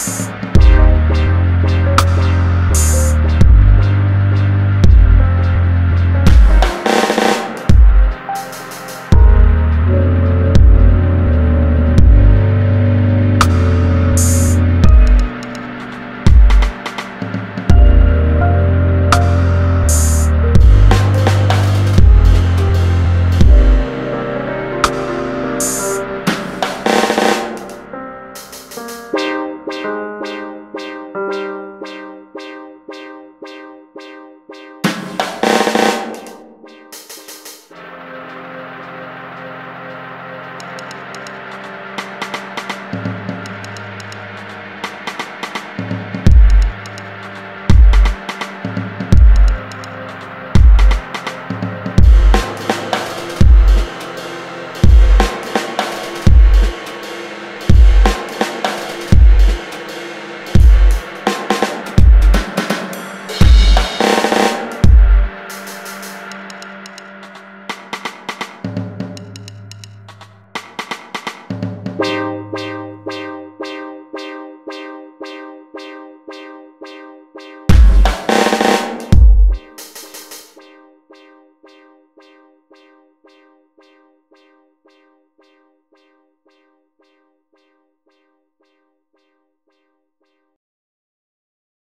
Peace.